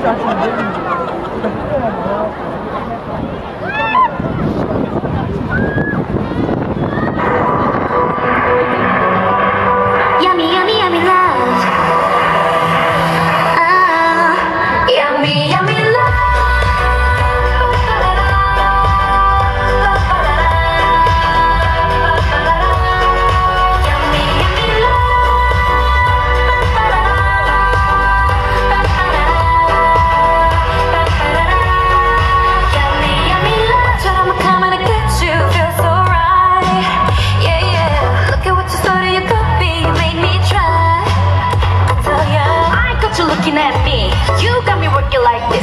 Tá chovendo. you like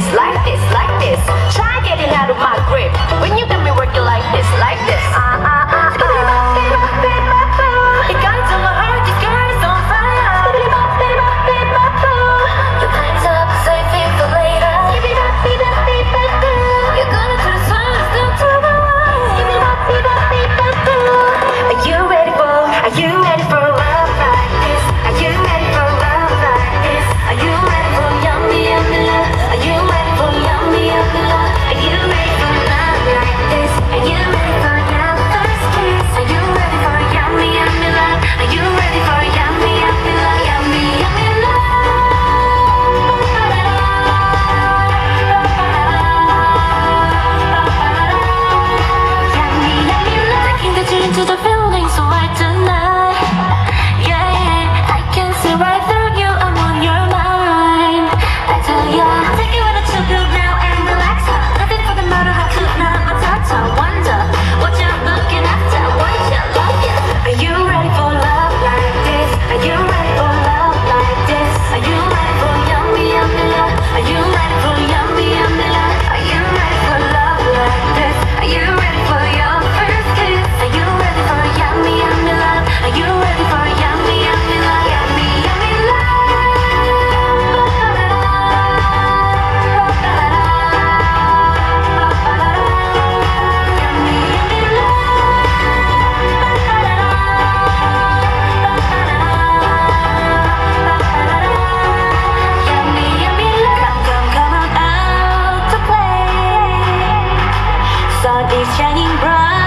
cloud is shining bright.